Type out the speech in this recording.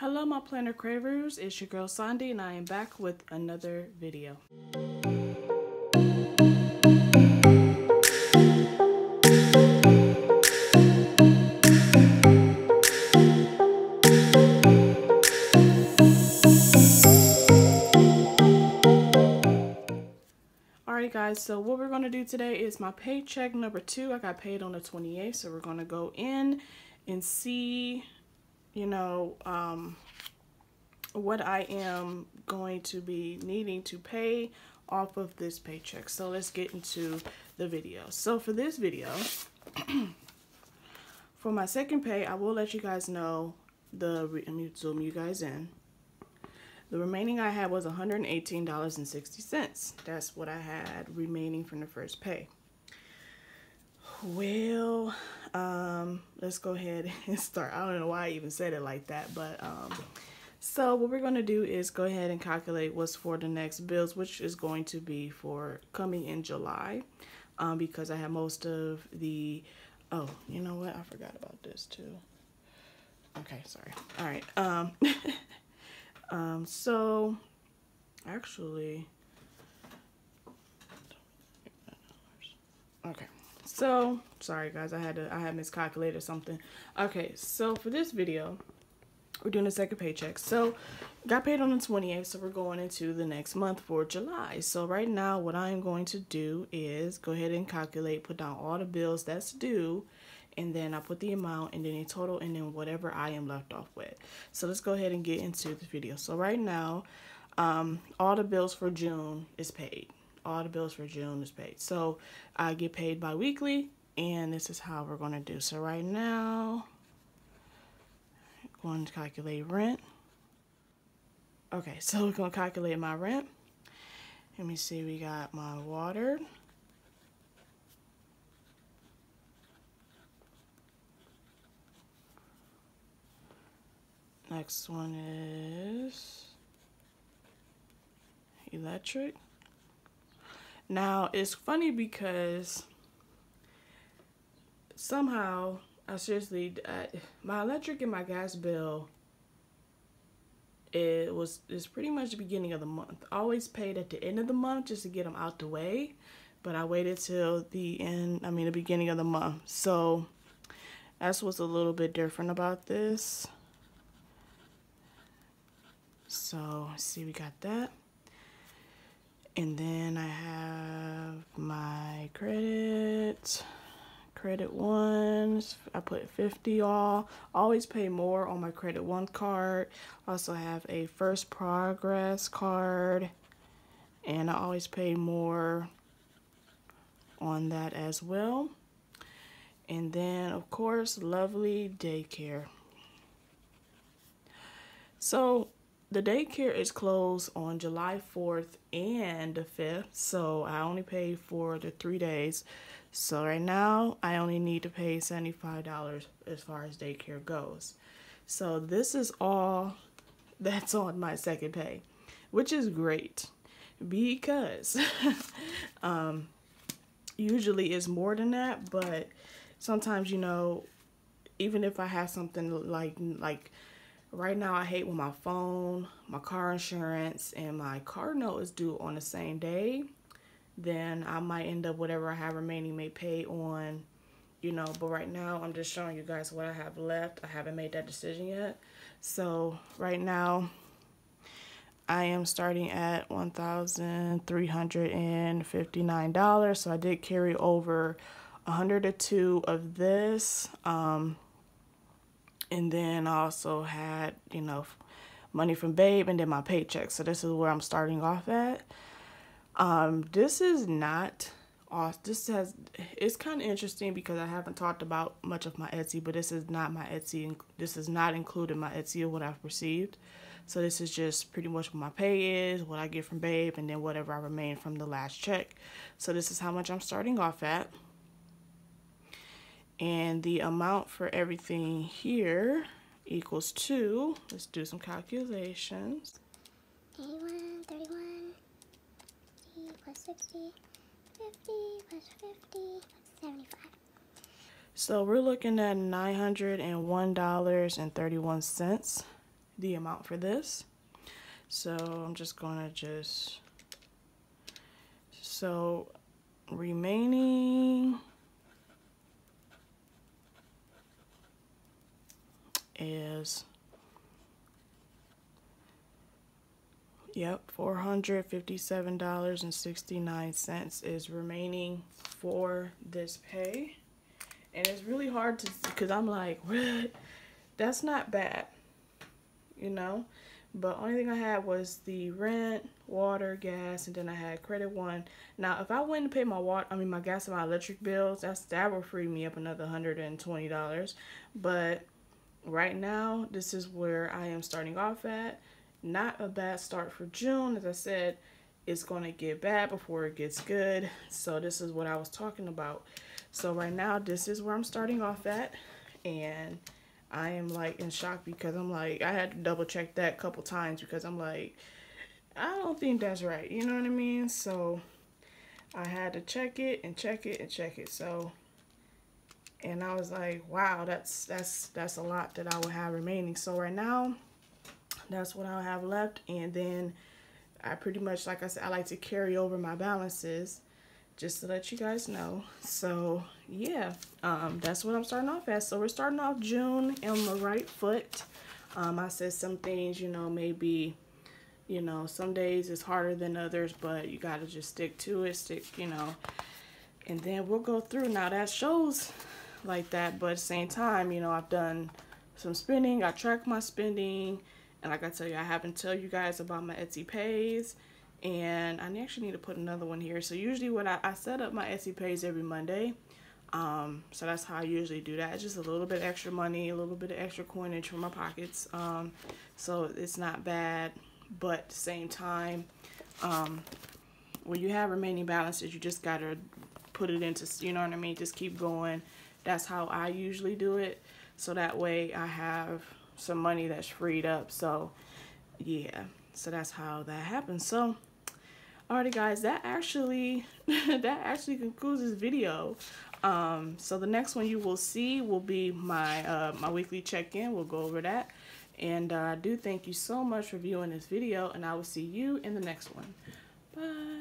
Hello my planner cravers, it's your girl Sondie and I am back with another video. Alright guys, so what we're going to do today is my paycheck number two. I got paid on the 28th, so we're going to go in and see you know, um, what I am going to be needing to pay off of this paycheck. So let's get into the video. So for this video, for my second pay, I will let you guys know the, let me zoom you guys in. The remaining I had was $118.60. That's what I had remaining from the first pay. Well, um, let's go ahead and start. I don't know why I even said it like that, but um, so what we're going to do is go ahead and calculate what's for the next bills, which is going to be for coming in July, um, because I have most of the, oh, you know what? I forgot about this too. Okay, sorry. All right. Um, um, so actually, okay. So, sorry guys, I had to, I had miscalculated something. Okay, so for this video, we're doing a second paycheck. So, got paid on the 28th, so we're going into the next month for July. So right now, what I'm going to do is go ahead and calculate, put down all the bills that's due, and then I put the amount and then a total and then whatever I am left off with. So let's go ahead and get into the video. So right now, um, all the bills for June is paid all the bills for June is paid. So I get paid bi-weekly and this is how we're going to do. So right now, going to calculate rent. Okay, so we're going to calculate my rent. Let me see, we got my water. Next one is electric. Now, it's funny because somehow, I seriously, I, my electric and my gas bill, it was, it's pretty much the beginning of the month. I always paid at the end of the month just to get them out the way. But I waited till the end, I mean the beginning of the month. So, that's what's a little bit different about this. So, see, we got that. And then I have my credit, credit ones. I put 50 all. Always pay more on my credit one card. Also have a first progress card. And I always pay more on that as well. And then, of course, lovely daycare. So the daycare is closed on July 4th and the 5th, so I only pay for the three days. So right now, I only need to pay $75 as far as daycare goes. So this is all that's on my second pay, which is great because um, usually it's more than that, but sometimes, you know, even if I have something like, like, Right now, I hate when my phone, my car insurance, and my car note is due on the same day. Then I might end up whatever I have remaining may pay on, you know. But right now, I'm just showing you guys what I have left. I haven't made that decision yet. So right now, I am starting at $1,359. So I did carry over 102 of this. Um, and then I also had, you know, money from Babe and then my paycheck. So this is where I'm starting off at. Um, this is not awesome. This has, it's kind of interesting because I haven't talked about much of my Etsy, but this is not my Etsy. This is not included my Etsy or what I've received. So this is just pretty much what my pay is, what I get from Babe, and then whatever I remain from the last check. So this is how much I'm starting off at. And the amount for everything here equals 2. Let's do some calculations. 81, 31, 50 plus 60, 50 plus 50 75. So we're looking at $901.31 the amount for this. So I'm just gonna just, so remaining is Yep, $457.69 is remaining for this pay. And it's really hard to, because I'm like, what? That's not bad, you know? But only thing I had was the rent, water, gas, and then I had credit one. Now, if I went to pay my water, I mean my gas and my electric bills, that's that would free me up another $120. But right now, this is where I am starting off at not a bad start for June. As I said, it's going to get bad before it gets good. So this is what I was talking about. So right now, this is where I'm starting off at. And I am like in shock because I'm like, I had to double check that a couple times because I'm like, I don't think that's right. You know what I mean? So I had to check it and check it and check it. So, and I was like, wow, that's, that's, that's a lot that I would have remaining. So right now, that's what I'll have left. And then I pretty much like I said I like to carry over my balances just to let you guys know. So yeah um, that's what I'm starting off at. So we're starting off June on the right foot. Um, I said some things you know maybe you know some days it's harder than others but you got to just stick to it stick you know. And then we'll go through. Now that shows like that but at the same time you know I've done some spending I track my spending and like I tell you, I haven't tell you guys about my Etsy pays. And I actually need to put another one here. So usually when I, I set up my Etsy pays every Monday. Um, so that's how I usually do that. It's just a little bit extra money, a little bit of extra coinage from my pockets. Um, so it's not bad. But same time, um, when you have remaining balances, you just got to put it into, you know what I mean? Just keep going. That's how I usually do it. So that way I have some money that's freed up. So yeah, so that's how that happens. So alrighty guys, that actually that actually concludes this video. Um, so the next one you will see will be my uh, my weekly check-in. We'll go over that. And uh, I do thank you so much for viewing this video, and I will see you in the next one. Bye.